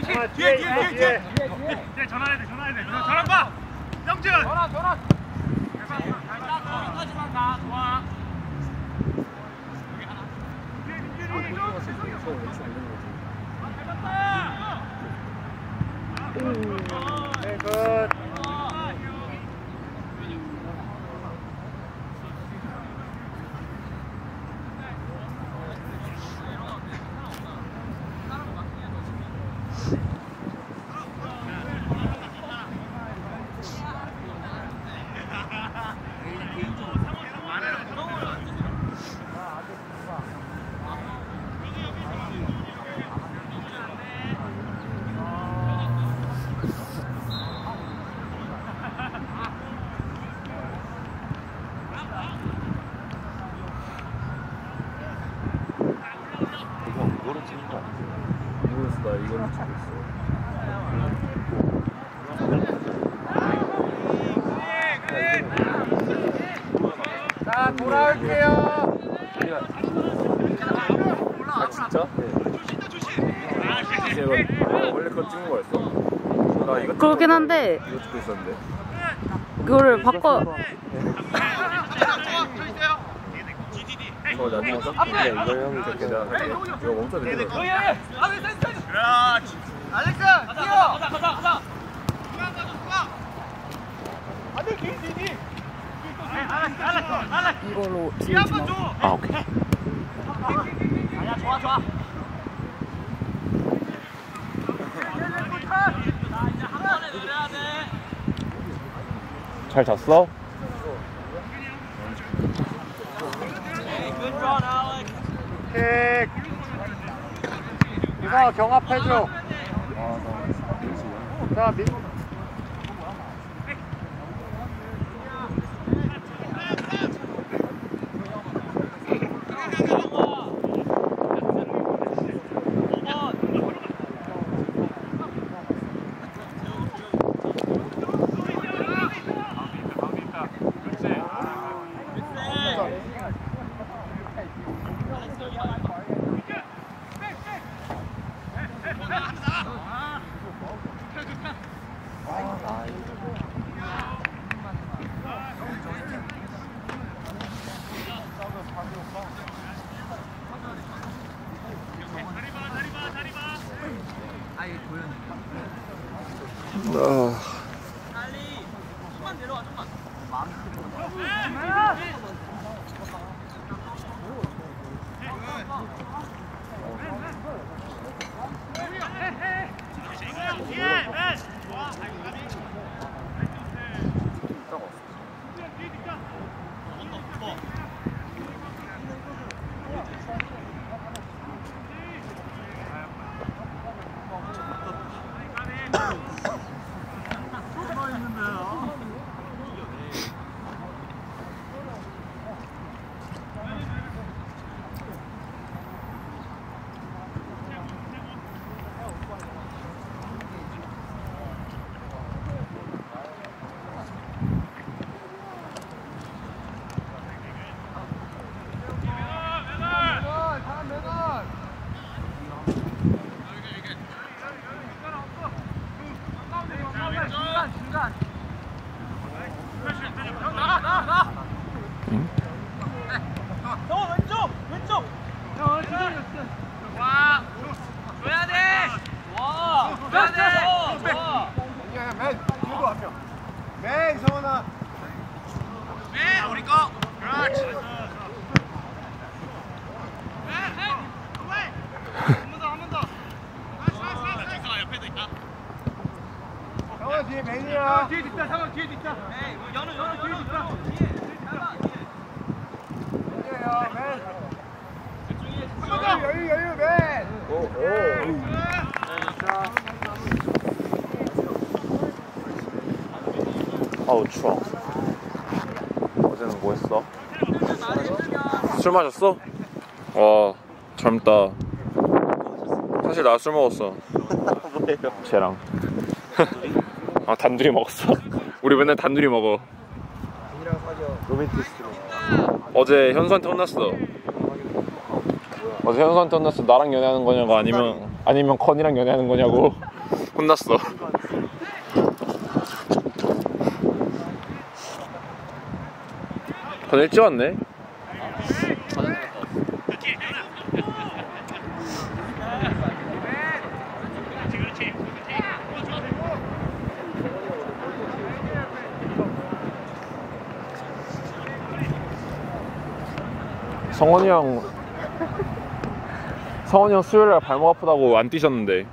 뒤에 아, 뒤에 뒤에, 뒤에 뒤에. 뒤에 뒤에 전환해야 돼 전환해야 돼 전환 봐 영준 전환 전환 거기까지만 가 좋아 네, good. 이거 이거로 찍는 거 아니야? 이거였어 나 이걸로 찍고 있어 자, 돌아올게요. 아 진짜? 이제 이거 아, 원래 그거 찍는 거였어? 나 이거 그렇긴 한데 이거 찍고 있었는데. 그거를 바꿔. 저 나중에 섞이게 이거 형이 내가 할게 이거 멈춰도 되는 거 그렇지. 알렉스 뛰어! 가자 가자 가자. 안돼 뒤 뒤, 뒤. 알렉스 알렉스 알렉스. 이걸로 아 오케이 아니야 좋아 좋아 잘 잤어? 킥. 이거 경합해줘. 자, 민. 형 썩었어. 술 마셨어? 와 젊다. 사실 나 술 먹었어. 뭐예요? 쟤랑. 아 단둘이 먹었어. 우리 맨날 단둘이 먹어. 로맨티스트로. 어제 현수한테 혼났어. 어제 현수한테 혼났어. 나랑 연애하는 거냐고 아니면 아니면 건이랑 연애하는 거냐고 혼났어. 건 일찍 왔네. 성원이 형 성원이 형 수요일날 발목 아프다고 안 뛰셨는데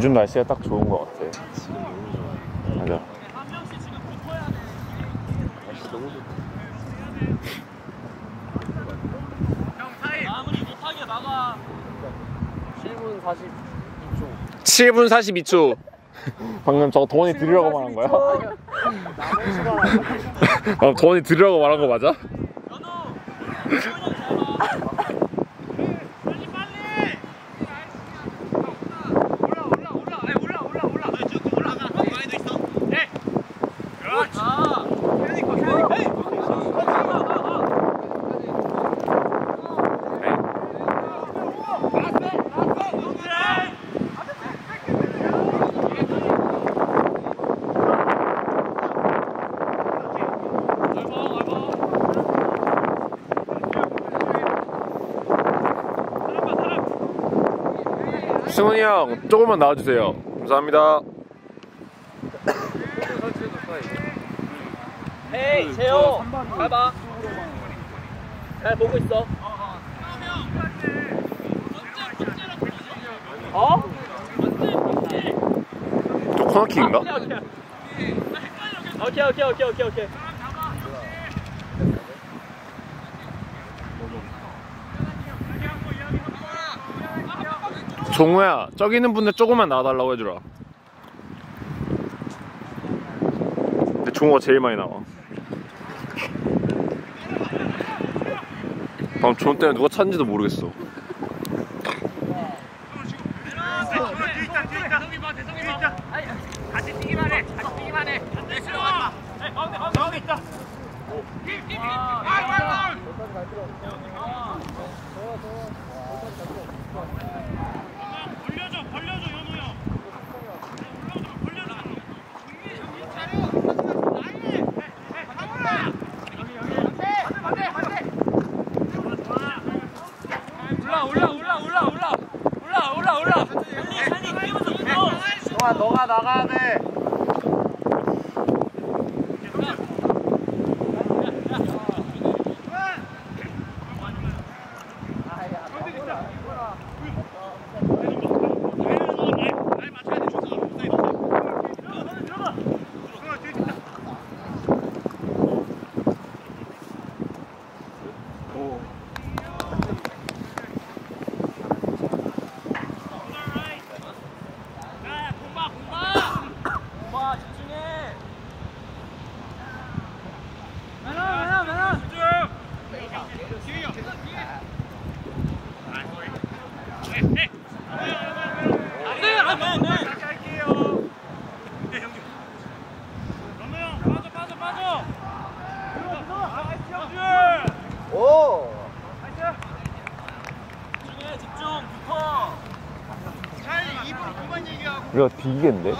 요즘 날씨가 딱 좋은 것 같아. 맞아. 마무리 못하게 막아 7분 42초. 7분 42초. 방금 저거 동원이 들으라고 말한 거야? 아, 동원이 들으라고 말한 거 맞아? 올라 올라 올라 아니, 올라 올라 올라 쭉 올라가 가만히도 있어 네 그렇지 그러니까 그러니까 에이 승훈이 형 조금만 나와주세요. 감사합니다. 에이 재호 잘봐 잘 보고 있어 어? 또 코너킥인가? 오케이 오케이 오케이 오케이 오케이 오케이 종우야 저기 있는 분들 조금만 나와달라고 해주라. 근데 종우가 제일 많이 나와. 방금 종우 때문에 누가 찾는지도 모르겠어. 너가 나가야 돼. 야, 비기겠는데?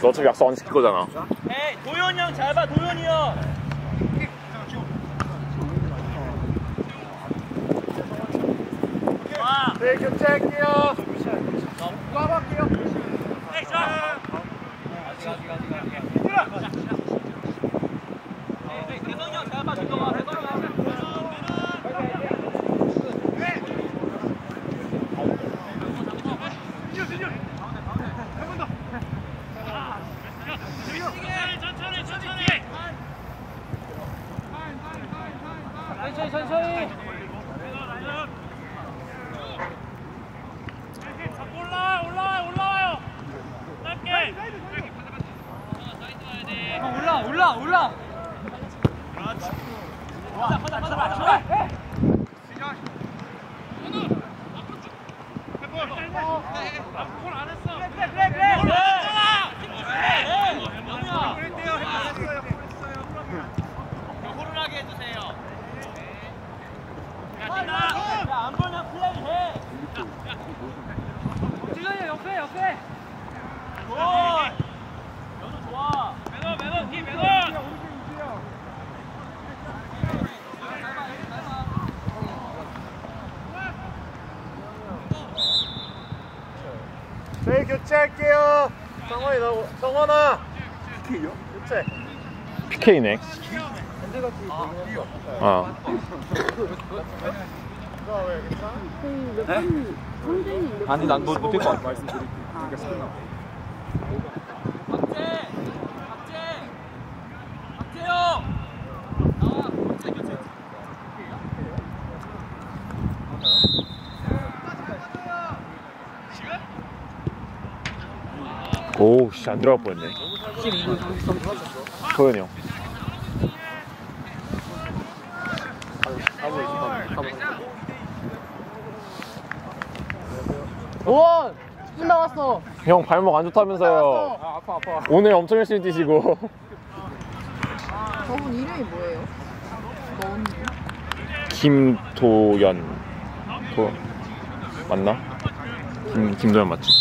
너 어차피 약속 안 시킬 거잖아. 에이, 도현이 형 잘 봐, 도현이 형. 와. 네, 교체할게요. 꽈볼게요. 에이, 자. 아직, 아직, 아직. 얘들아! 대성이 형잘 봐, 대성아. 10K네. 아. 어. 아니 난 너 못할 거 같아. 오우 씨안 들어갈 뻔했네 도현이 형. 우와! 10분 남았어. 형 발목 안 좋다면서요. 아, 아파 아파. 오늘 엄청 열심히 뛰시고. 저분 이름이 뭐예요? 넌... 김도연. 도 맞나? 김 김도연 맞지?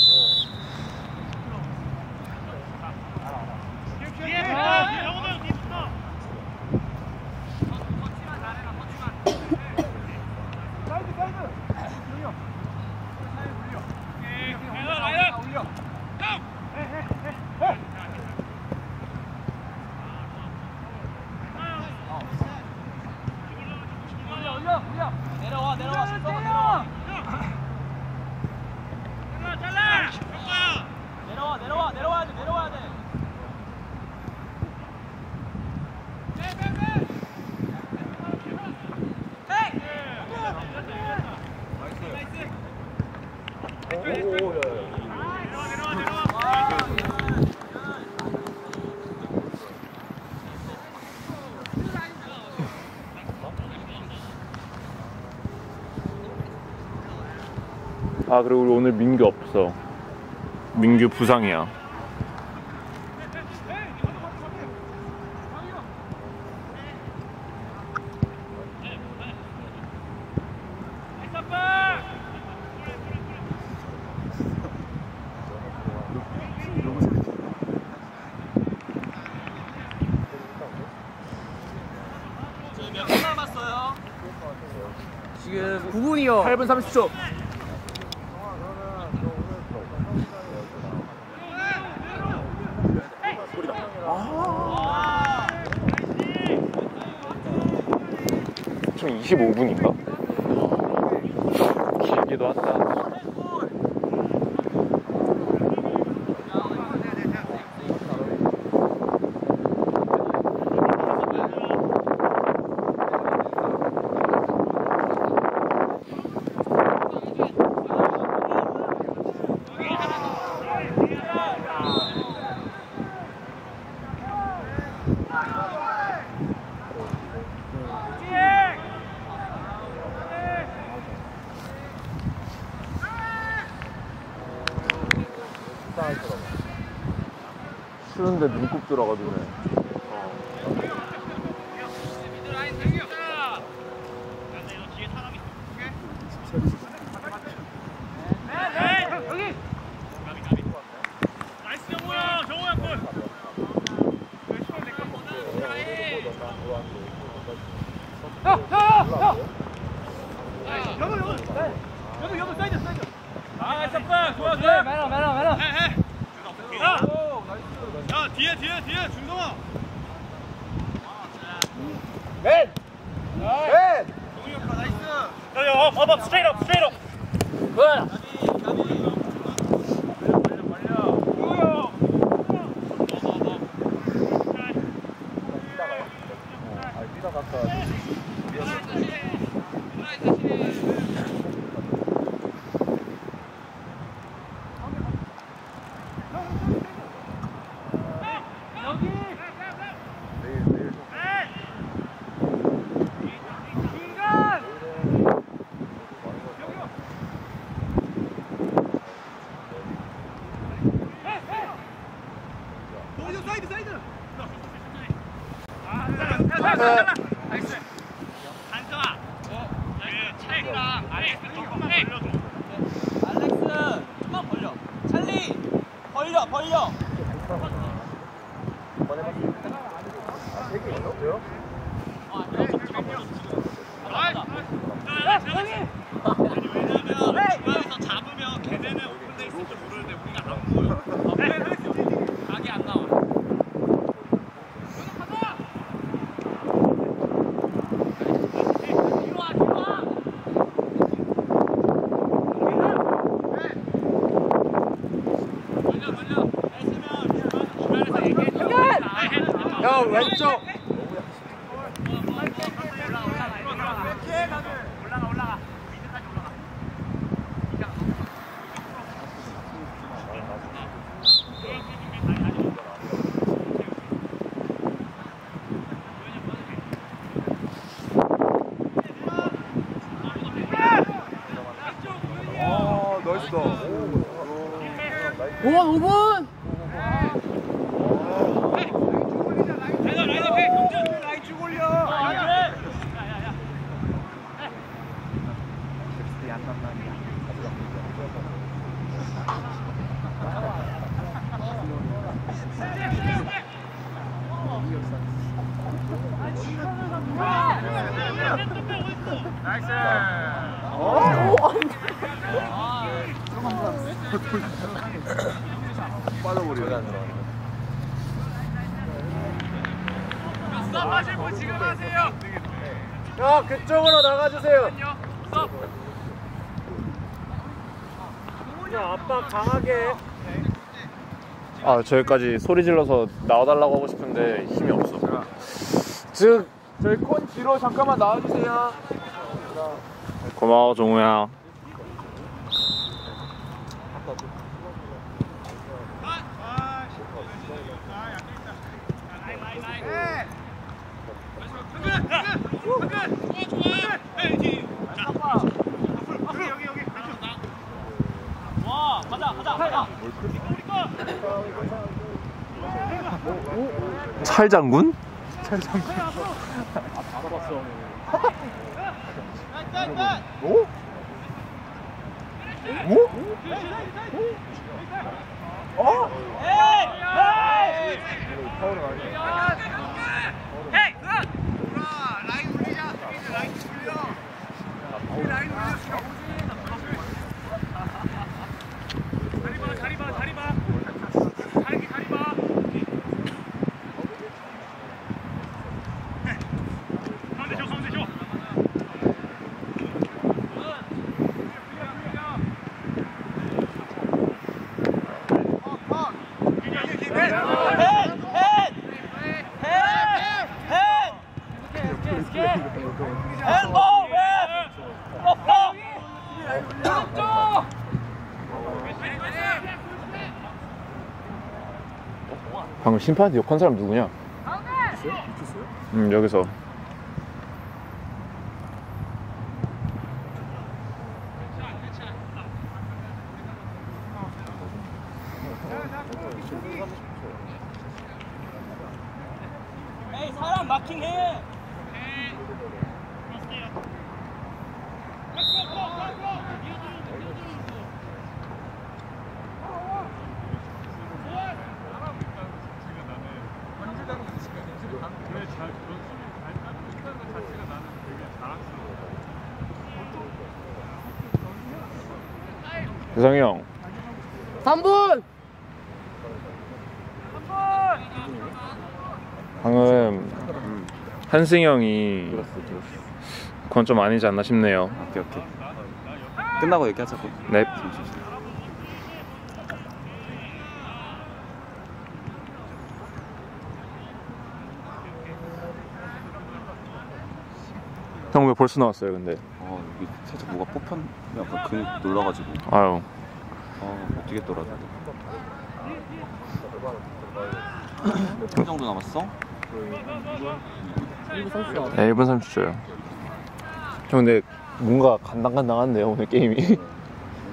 아 그리고 오늘 민규 없어. 민규 부상이야. 쉬는데 눈곱 들어가지고 나이스 정우야 정우야 골아 잠깐 좋아 좋아 매너 매너 매너. 뒤에 뒤에 뒤에 준성아 맨! 맨! 야야 봐봐 스트레이트 업 스트레이트 Oh, 저기까지 소리 질러서 나와달라고 하고 싶은데 힘이 없어. 즉, 저희 콘 뒤로 잠깐만 나와주세요. 고마워 종우야 찰장군? 뭐? 찰장군. 아, 바로 봤어. 오? 오? 어? 에이! 에이! 파울 아니야. 심판한테 욕한 사람 누구냐? 음 여기서 에이, 사람 마킹해. 대성이 형 3분! 방금 한승 형이 그건 좀 아니지 않나 싶네요. 오케이 오케이. 끝나고 얘기하자고. 네. 형왜 벌써 나왔어요 근데? 어 여기 살짝 뭐가 뽑혔 약간 근육 놀라가지고. 아유 어 못 뛰겠더라 몇분 정도 남았어? 1분 30초. 네, 1분 30초요 형 근데 뭔가 간당간당한데요 오늘 게임이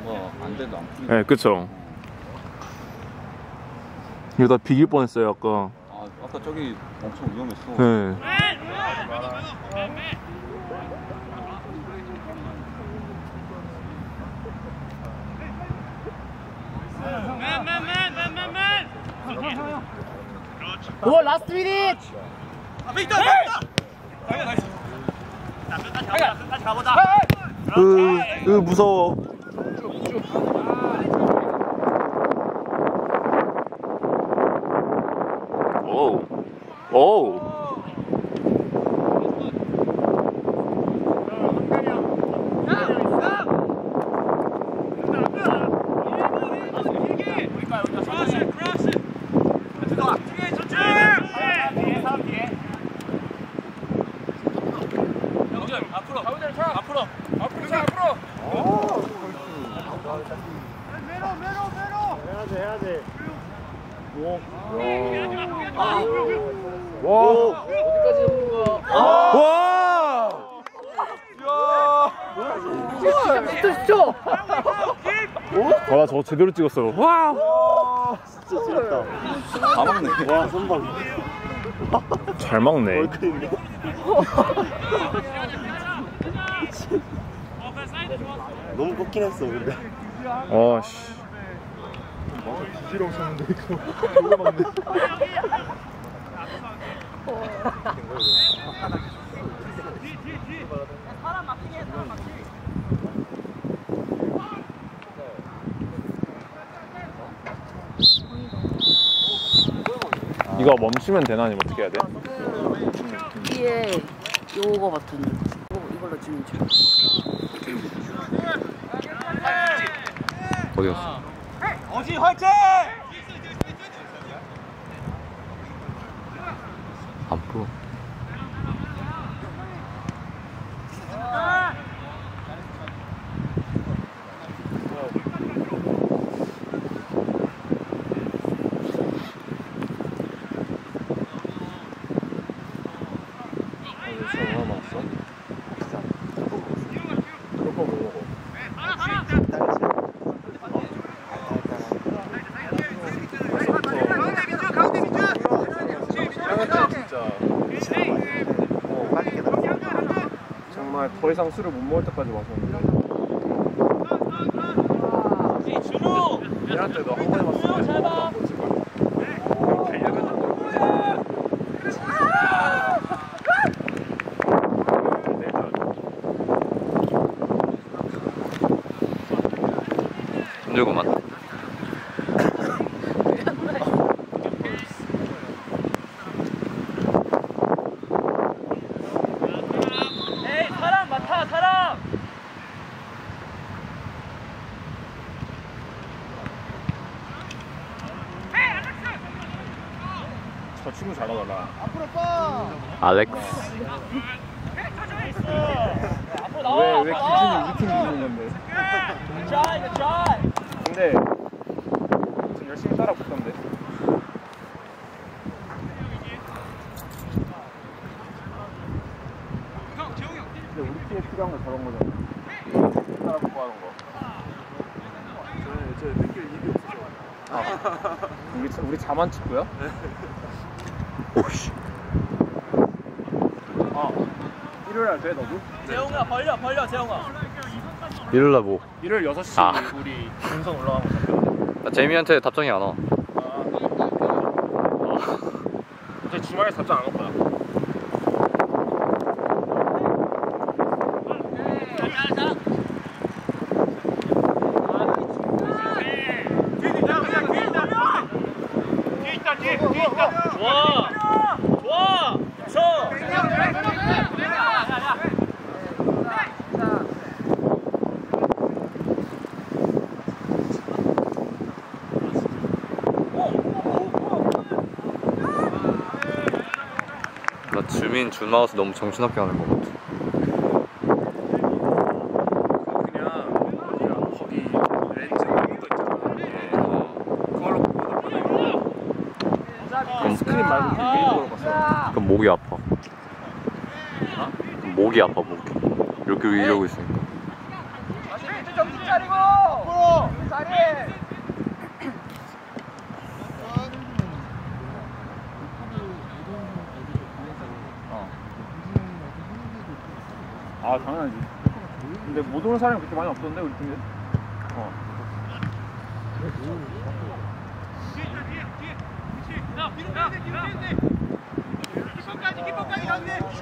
뭔가 안 돼도 안 풀리고 네 그쵸 이러다 비길 뻔했어요 아까 아 아까 저기 엄청 위험했어 네. 맨, 맨, 맨, 맨, 맨, 맨. 오, 라스트 미닛! 으, 으 무서워. 오우. 오우 앞으로, 앞으로, 앞으로, 자, 앞으로. 어디까지 오는 거야? 와! 진짜 진짜! 와 저거 제대로 찍었어 와! 다. 막네. 와 선박 잘 먹네. 너무 꺾긴 했어 근데. 와씨. 지지롱 쳤는데 이거. 누가 막네. 멈추면 되나 아니면 어떻게 해야 돼? 위에 요거 버튼 이걸로 주면 돼. 어디 갔어? 어지 화이팅! 더 이상 술을 못 먹을 때까지 마셨는데 이 준우! 얘한테 너한 번에 봤을 때 잘 봐. 힘들구만. 에이 사람 많다 사람 저 친구 잘하더라 알렉스. 앞으로 나와 왜, 왜 앞으로 기준이 나와 우리 팀 있는 건데 자 이거 자 근데 지금 열심히 따라 붙던데? 근데 우리 팀에 필요한 건 저런 거잖아. 따라 붙고 하는 거. 저는 저 느낄 일이 없어서. 아, 우리, 우리 자만 축구야? 오씨. 아. 일요일 날 돼 너도? 재홍아 벌려 벌려 재홍아 이럴라 뭐. 일요일 6시 아. 우리 동선 올라가면 잡혀 나 재미한테 답장이 안 와. 이제 주말에 답장 안 올 거야 주민 준마우스 너무 정신없게 하는 것 같아. 그냥 그냥 거기 렌즈 있는 거 있잖아 그걸로 보고 그럼, 스크린 말고 그 메인으로 봤어 그럼 목이 아파. 그럼 목이 아파 목이. 이렇게 이러고 있으니까. 아 당연하지. 근데 못 오는 사람이 그렇게 많이 없던데 우리 팀에? 어.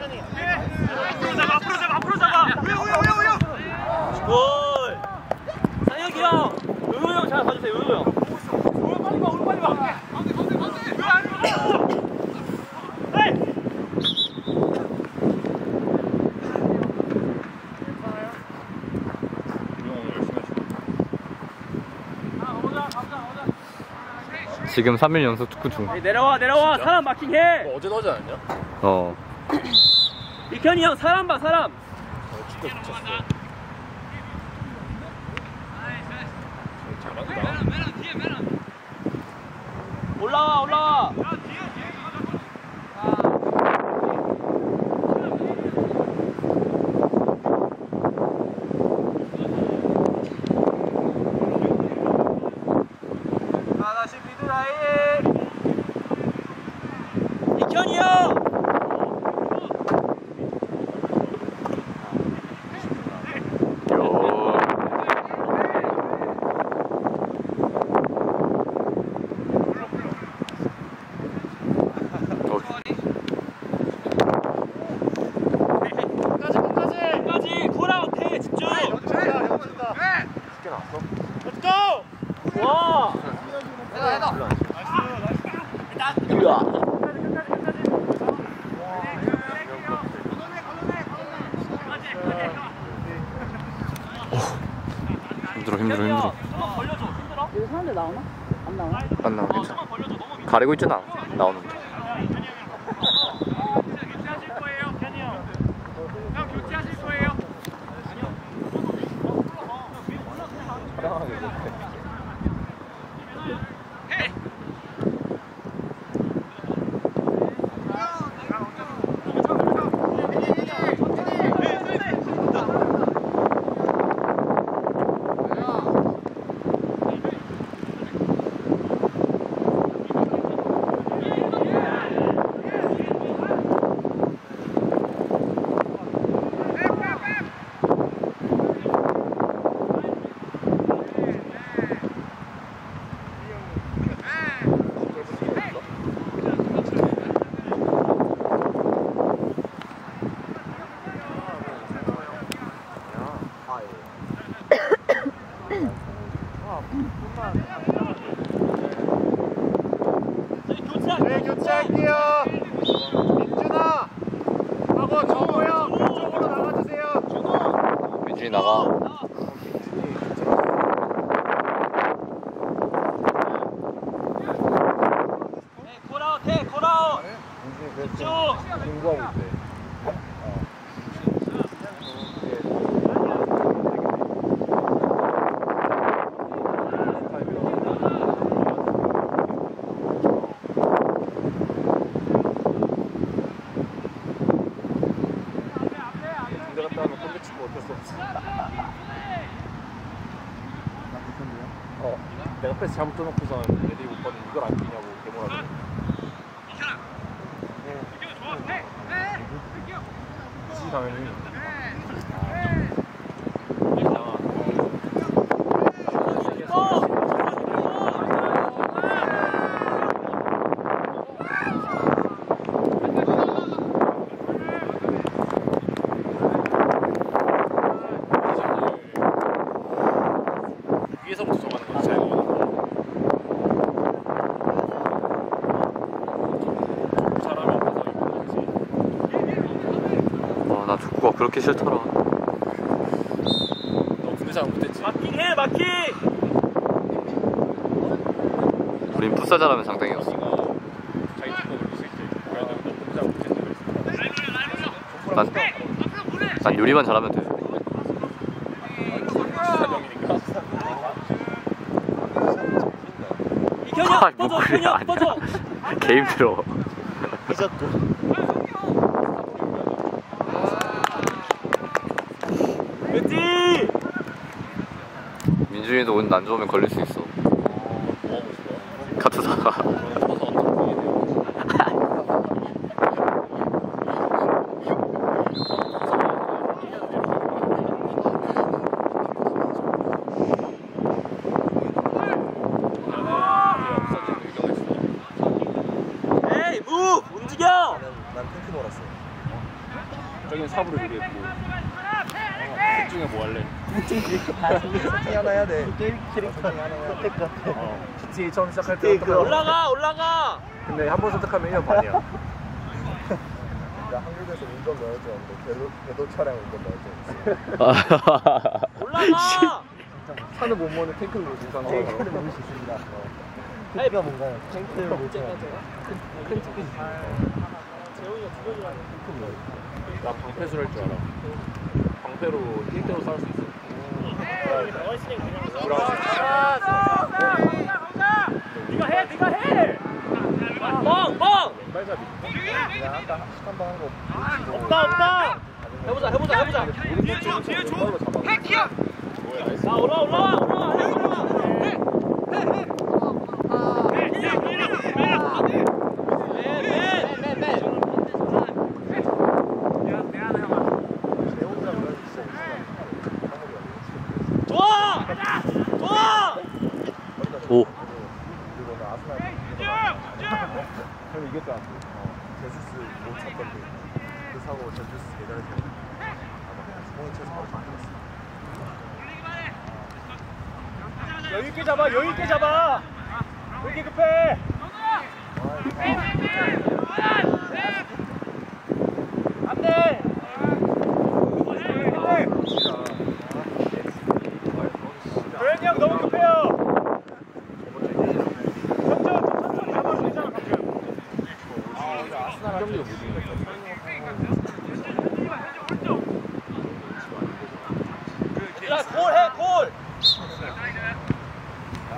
앞으로 잡아 앞으로 잡아 앞으로 잡아 골 상혁이 형. 요요 형잘 봐주세요 요요 형. 빨리 봐 오늘 빨리 봐 우리 오늘 열심히 하시고 지금 3일 연속 축구 중. 내려와 내려와 사람 마킹해 뭐 어제도 하지 않았냐? 어. 이현이 형 사람 봐 사람 축구 붙였어 잘한다 올라와 올라와 이현이 형 요. 끝까지 콜아웃해 집중 쉽게 나왔어? 렛츠고 와 힘들어 힘들어 힘들어. 좀만 벌려줘 힘들어? 여기 사람들 나오나? 안 나오나? 안 나와 어, 괜찮아. 좀만 벌려줘 너무 밑 가리고 있진 않아. 나오는데. 공부하고 있대. 어쩔 수 없어. 어, 내가 패스 잘못 줘놓고선 애들이 오빠는 이걸 안 뛰냐고 개모라고. 그치 당연히. 위에서부터 정하는 거지 잘 잘하면 가서 이거 되지. 아, 그렇게 싫더라. 너 군대 잘 못했지? 마킹 해 마킹 우린 풋살 잘하면 장땡이었어. 이거 자기 팀거 올릴 수 있지. 그래야 너 군대 잘 못했지 그랬어. 난, 난 요리만 잘하면 돼. 아, 형뭐 그래, 아니야. 개 힘들어. 민준이도 오늘 안 좋으면 걸릴 수 있어. 카투사가. 에이 무 움직여 저긴 사부를 되게 예쁘고. 셋 중에 뭐 할래? 어. GTA 처음 시작할 때 어떡하나? 올라가 올라가 근데 한 번 선택하면 1년 반이야. 한국에서 운전 면허증 없는데 궤도, 궤도 차량 운전 면허증 있어요. 올라가 차는 못 모는 탱크를 못 인상하고. 탱크를 모를 수 있습니다. 탱크가 뭔가요? 탱크를 못 차요. 나 방패술 할줄 알아. 방패로 1대로 싸울 수 있어. 네가 해 네가 해 빨잡이. 그냥 아까 한번 한거 없다 없다! 해보자 해보자 해보자. 뒤에 줘, 뒤에 줘. 핵이야. 나이스. 자 올라와 올라와 올라와. 해 올라와. 좋아! 좋아! 오. 그리고 나 아스날 형 이겼잖아. 어, 제주스 못 찾던데. 그 사고 제주스 때. 공이 쳐서 바로 바뀌었어. 여유 있게 잡아 여유 있게 잡아 왜 이렇게 급해 안돼 조현이 형 너무 급해요 천천히 천천히 잡아도 되잖아 방금 경기도 못 이기는 야골해 골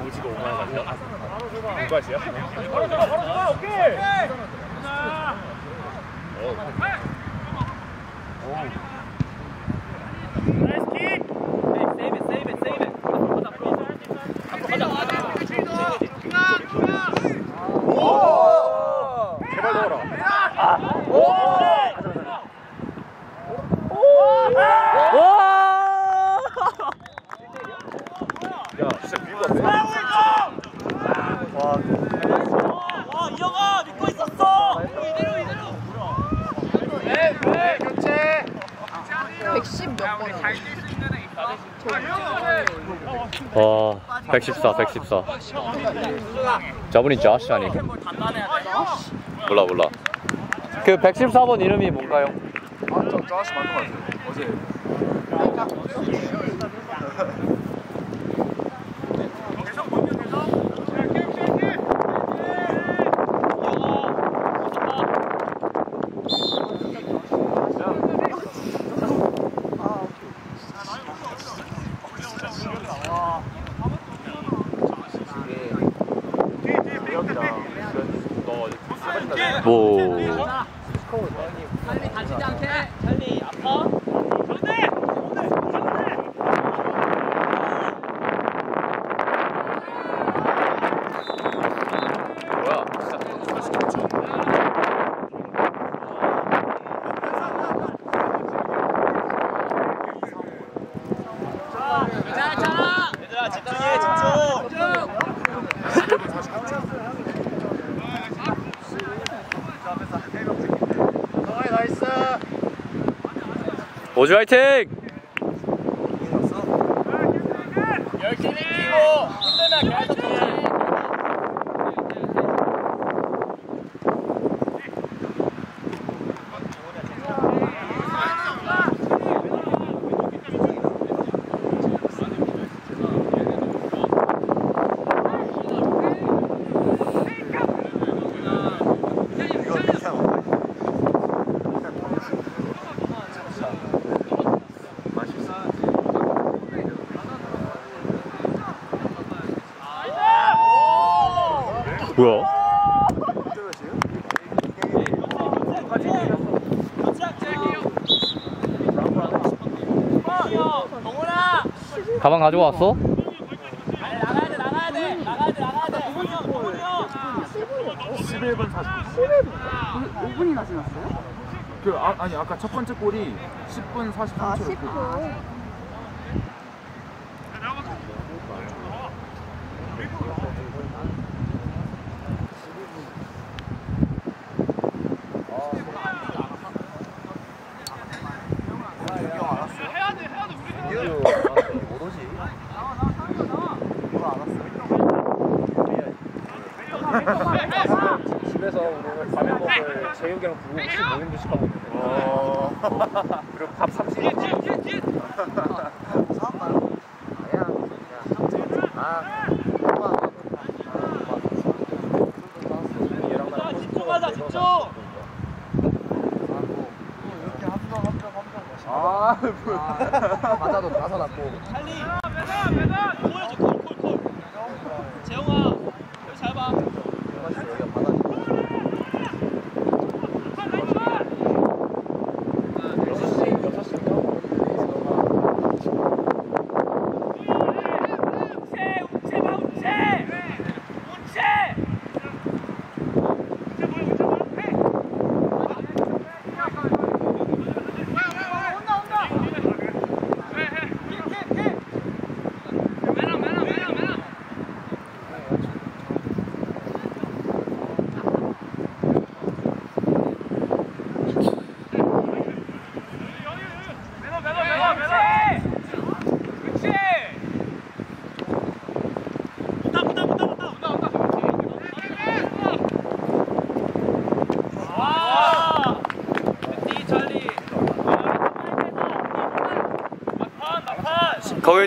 오지가 5만 가지야? 누가지야? 바로 잡아 바로 잡아 오케이 나이스 킥 세이브 세이브 세이브 가자 가자 가자 제발 넣어라. 야, 진짜 밀것 같아. 와 이영아 믿고 있었어 네, 네, 교체. 110 몇 번이야? 와 114, 114. 저분이 조시 아니? 몰라 몰라. 그 114번 이름이 뭔가요? 아저 짜시 맞는 거 같아요 어제 뭐 뭐야? 얘들아 집중해 집중. 오주 화이팅! 열심히 뛰고 힘들면 계속 뛰어. 뭐야? 가방 가져왔어? 아니 나가야 돼 나가야 돼 나가야 돼 나가야 돼. 동훈이 형 동훈이 형. 11분 40 5분이나 지났어요? 그 아, 아니 아까 첫 번째 골이 10분 43초였고 아 10분.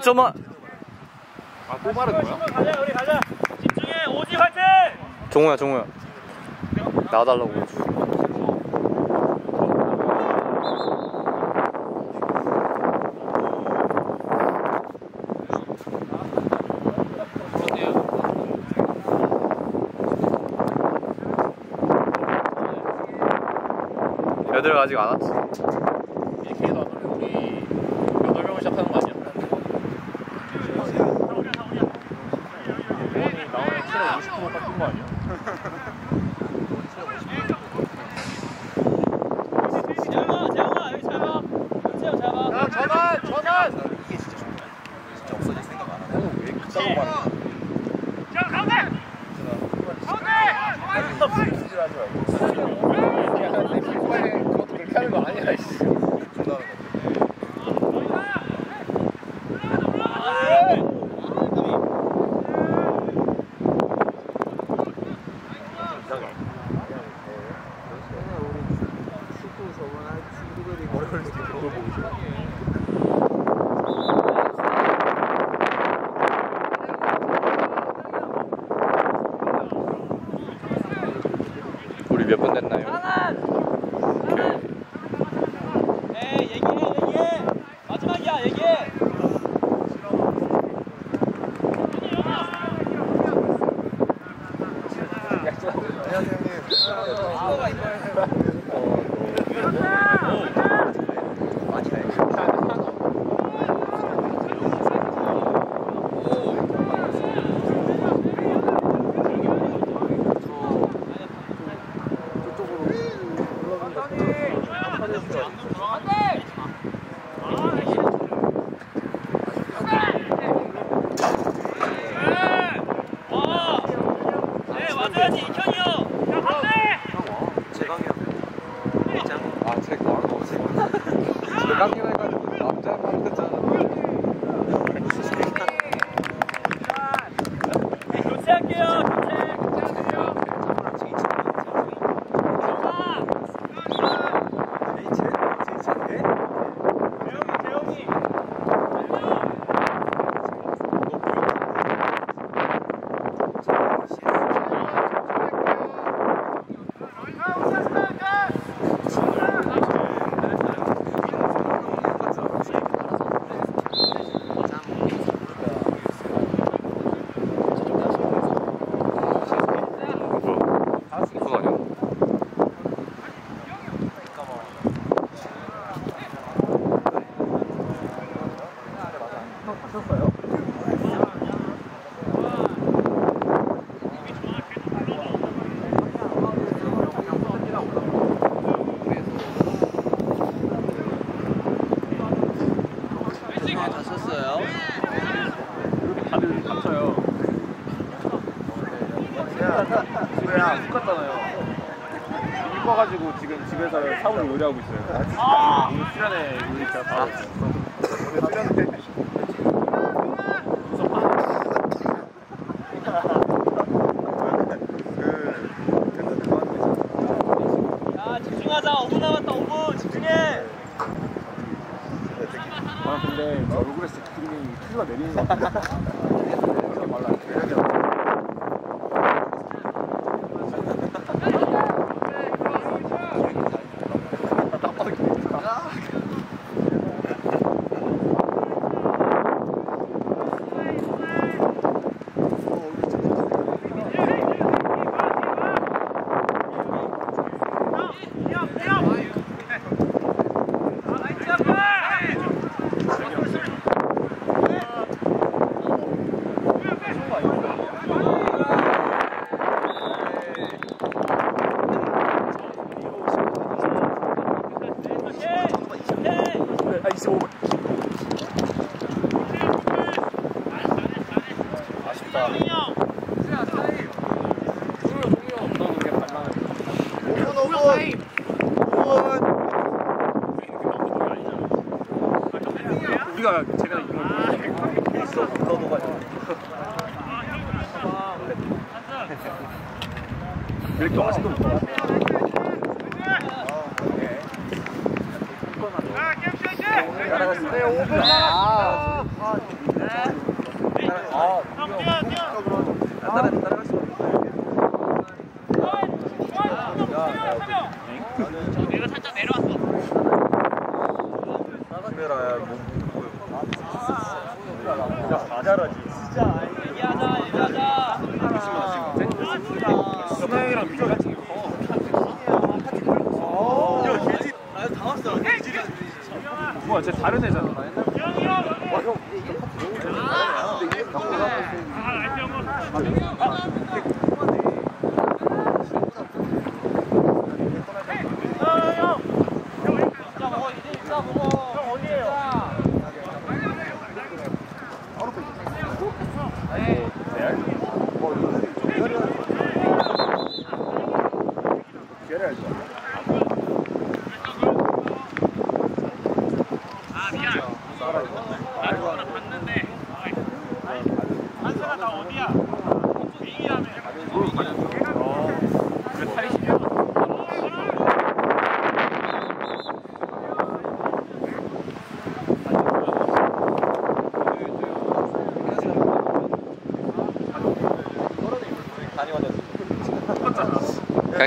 좀만 아또 마른 거야? 가자 우리 가자. 집중해 오지 화이팅. 종우야 종우야 나와달라고 애들 아직 안 왔지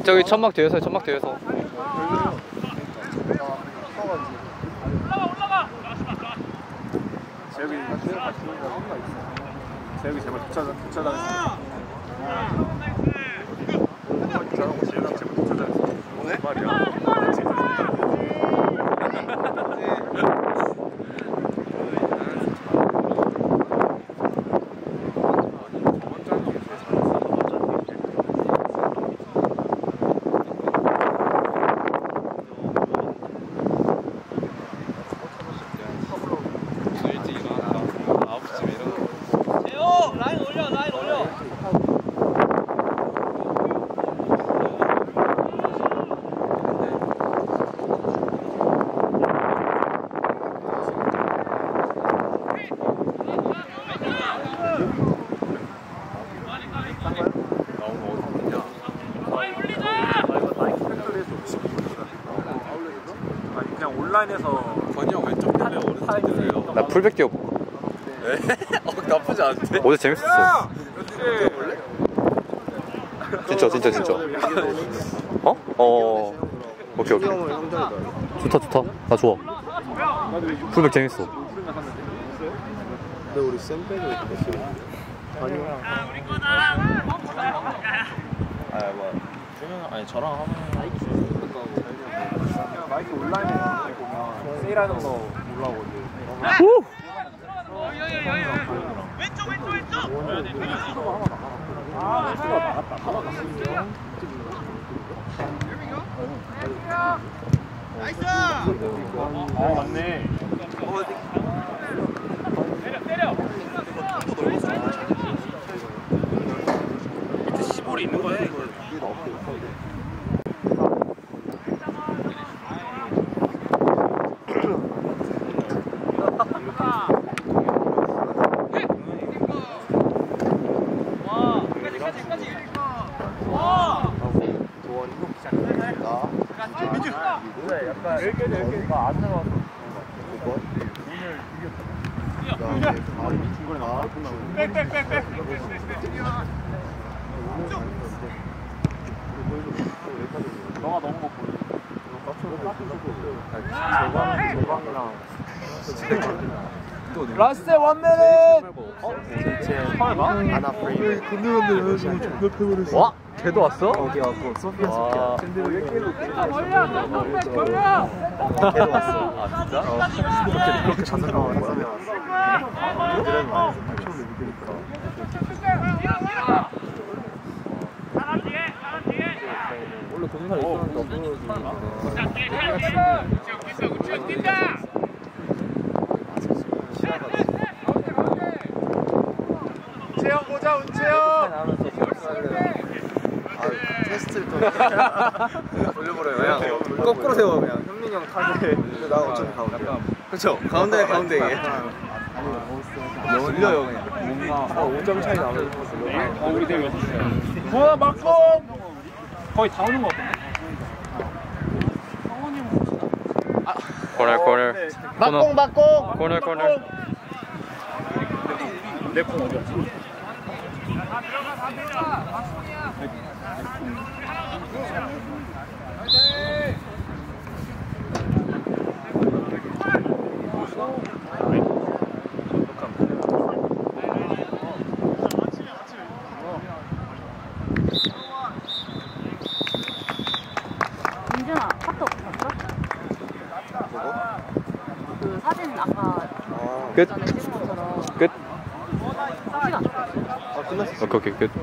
저기 천막 뒤에서 해, 천막 뒤에서. 재혁이 재혁이 제발 도착 도착당했어. 잘하고 재혁이 제발 도착당했어. 오늘 말이야. 재호 라인 올려 라인 올려 아니 그냥 온 라인에서 건영 왼쪽 팔에 오른쪽 들어요. 나 풀백 뛰어볼까? 어, 나쁘지 않대. 어제 재밌었어. 진짜, 진짜, 진짜. 어? 어. 오케이, 오케이. 좋다, 좋다. 나 좋아. 풀백 재밌어. 근데 우리 쌤빼도 있어. 아, 뭐. 준영 아니 저랑 하면 마이크 온라인에 세일하는 거 올라오거든. 왼쪽 왼쪽 왼쪽 나이스 아 맞네. 밑에 시볼이 있는 거야 이거. 너가 너무 먹고. 라스트 원 미닛. 어? 설마? 아나 프레임. 건너는데 해가지고 존나 패버렸어. 와? 걔도 왔어? 거기 왔고 소피아 소피아. 걔도 왔어. 아 진짜? 그렇게 그렇게. 그들은 많이 처음에 믿으니까. 사람 뒤에 사람 뒤에 원래 동영상 있었는데 우측 뛴다 운채영 보자 운채영 테스트를 또 돌려버려요. 그냥 거꾸로 세워 그냥 현민이 형 타게. 근데 나 어차피 가운데. 그렇죠. 가운데 가운데 이게. 열려요 그냥. 뭔가 5점 차이 나면 어 우리 대회 6시야. 도나 막공. 거의 다 오는 거 같은데. 코너, 코너. 막공 막공 코너, 코너. 내공 어디 갔지? 민준아 카톡 봤어? 그 사진 아까 끝.